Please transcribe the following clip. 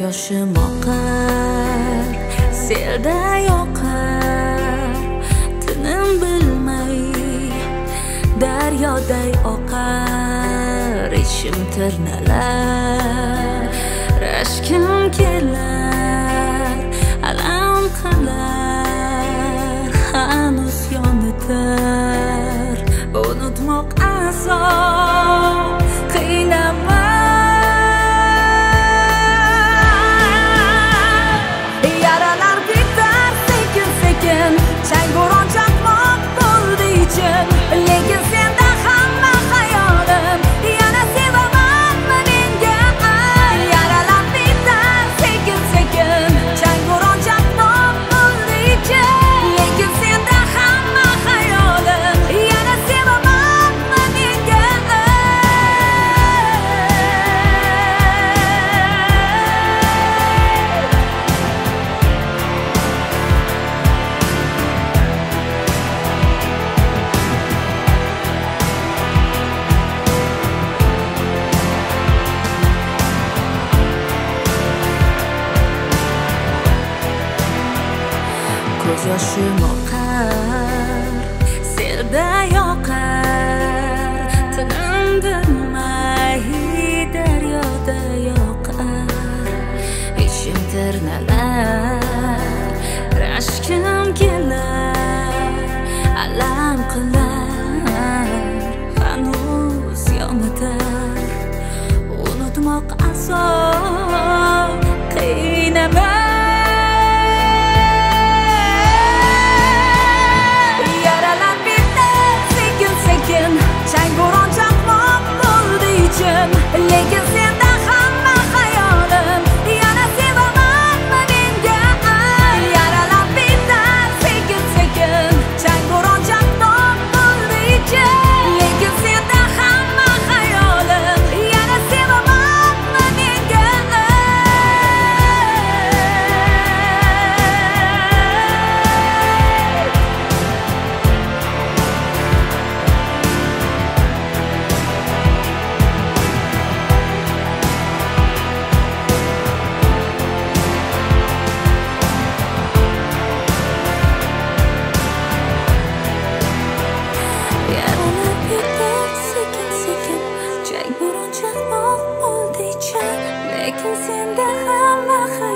yoshim oqar selda yoqar tinim bilmay daryoday oqar ichim tirnalar rashkim kelar alam qilar yoshim oqar selda yoqar tinim bilmay daryoda yoqar. Ichim tirnalar rashkim kelar alam qilar hanuz yonitar. Unutmoq azob qiynaman 显得很狼狈